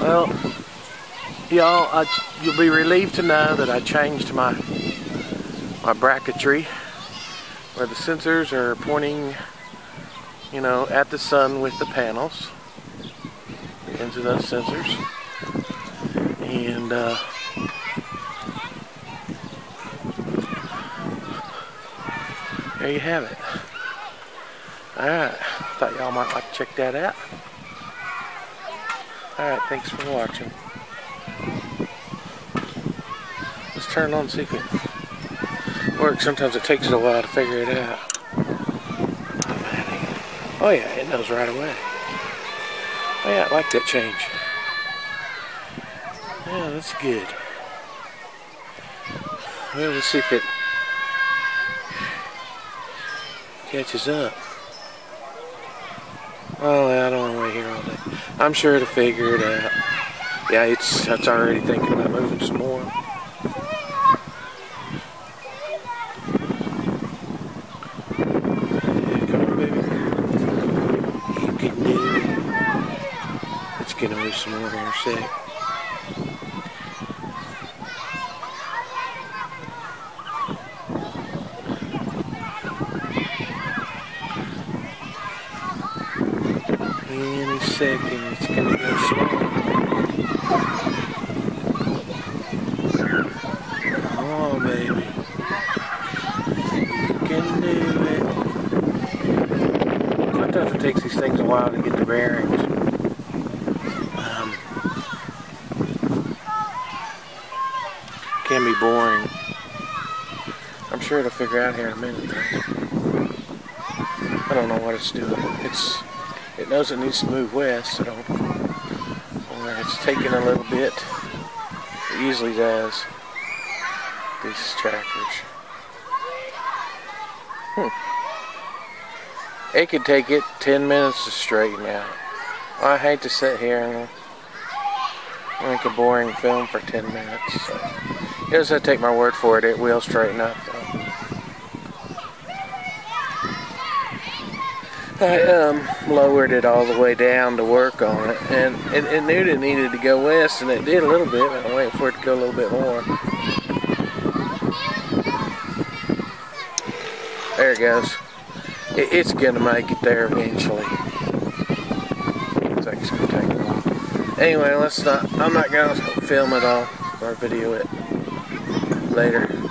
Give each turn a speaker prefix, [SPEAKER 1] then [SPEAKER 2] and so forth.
[SPEAKER 1] Well, y'all, you'll be relieved to know that I changed my my bracketry where the sensors are pointing, you know, at the sun with the panels into those sensors. And uh, there you have it. Alright, thought y'all might like to check that out. Alright, thanks for watching. Let's turn on it works. Sometimes it takes it a while to figure it out. Oh yeah, it knows right away. Oh yeah, I like that change. Yeah, that's good. Well, let's see if it catches up. Oh, I don't want to wait here all day. I'm sure it'll figure it out. Yeah, it's it's already thinking about moving some more. Come on, baby. Can do. It's gonna move some more here in a. Any second, it's gonna go slow. Come on, baby. You can do it. Sometimes it takes these things a while to get the bearings. Um, can be boring. I'm sure it'll figure out here in a minute. Though. I don't know what it's doing. It's it knows it needs to move west, so it's taking a little bit. It usually does. These trackers. Hmm. It could take it 10 minutes to straighten out. I hate to sit here and make a boring film for 10 minutes. So. Just I take my word for it, it will straighten up though. I um, lowered it all the way down to work on it, and it, it knew it needed to go west, and it did a little bit, I'm for it to go a little bit more. There it goes. It, it's gonna make it there eventually. Looks like it's gonna take a while. Anyway, let's not. I'm not gonna film it all or video it later.